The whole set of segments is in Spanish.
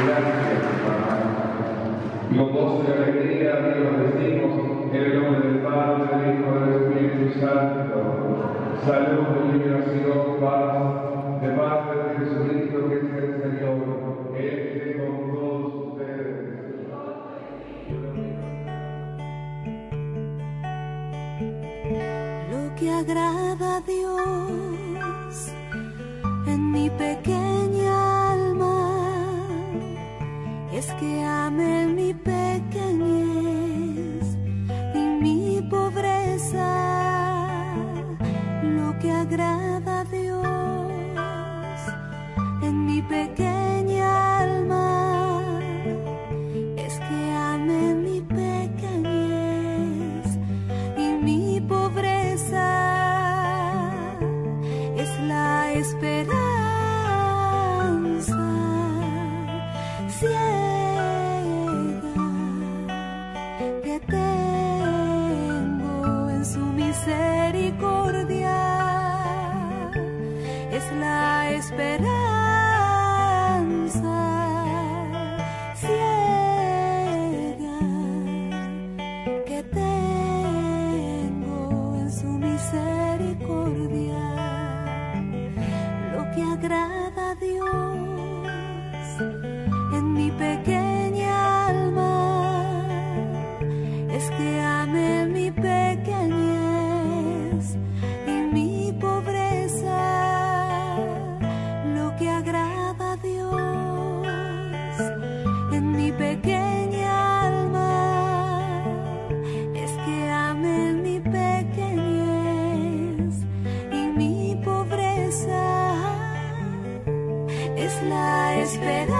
gracias, Padre. Y con gozo y alegría ti lo decimos en el nombre del Padre, del Hijo y del Espíritu Santo. Salud, liberación, paz, de parte de Jesucristo que es el Señor, que esté con todos ustedes. Lo que agrada a Dios en mi pequeña es que ame mi pequeñez esperanza ciega que tengo en su misericordia, lo que agrada a Dios en mi pequeña alma es que ame mi es la esperanza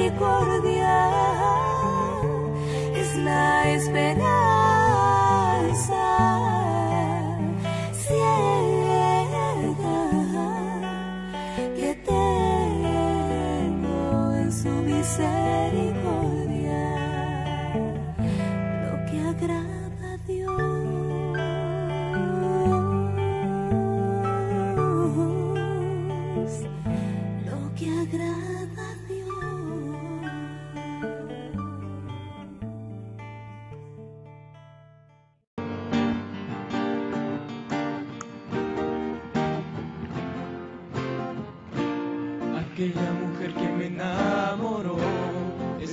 misericordia. Es la esperanza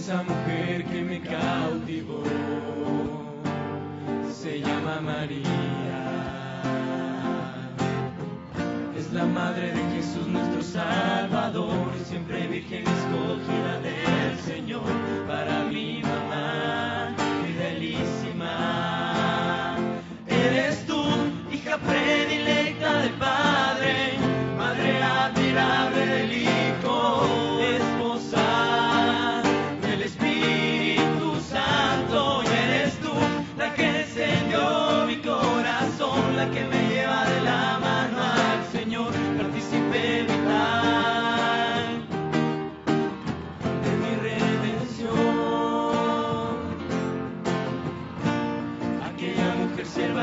esa mujer que me cautivó, se llama María. Es la madre de Jesús nuestro Salvador, siempre virgen escogida del Señor, para mi mamá,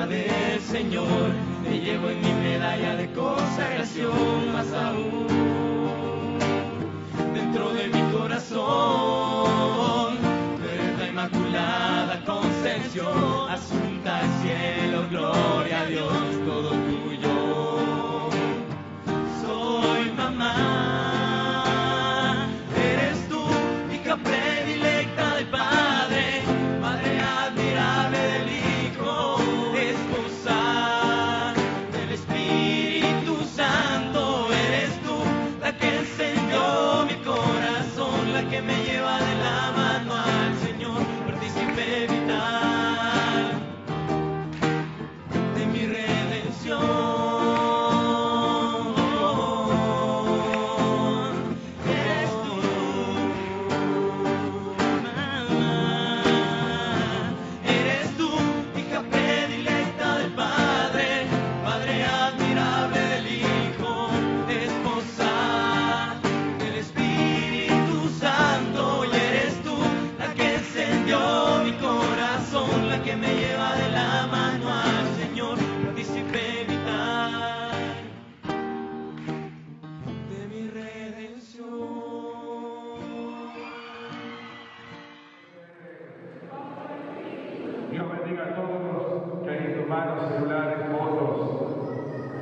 del Señor, me llevo en mi medalla de consagración más aún. Dentro de mi corazón, eres la inmaculada concepción, asunta al cielo, gloria a Dios, todo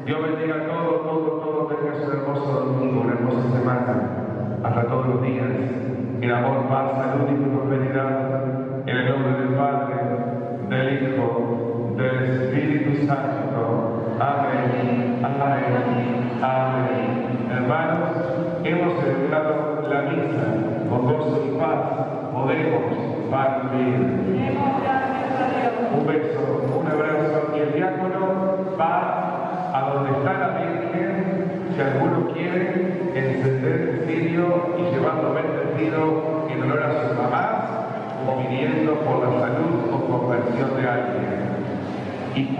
Dios bendiga a todos, todos, todos. Tengas un hermoso domingo, una hermosa semana. Hasta todos los días. En amor, paz, salud y prosperidad. En el nombre del Padre, del Hijo, del Espíritu Santo. Amén. Amén. Amén. Hermanos, hemos celebrado la misa con gozo y paz. Podemos partir. Un beso, un abrazo y el diácono va si alguno quiere encender el cirio y llevarlo bendecido en honor a su mamá o pidiendo por la salud o conversión de alguien. Y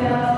Gracias.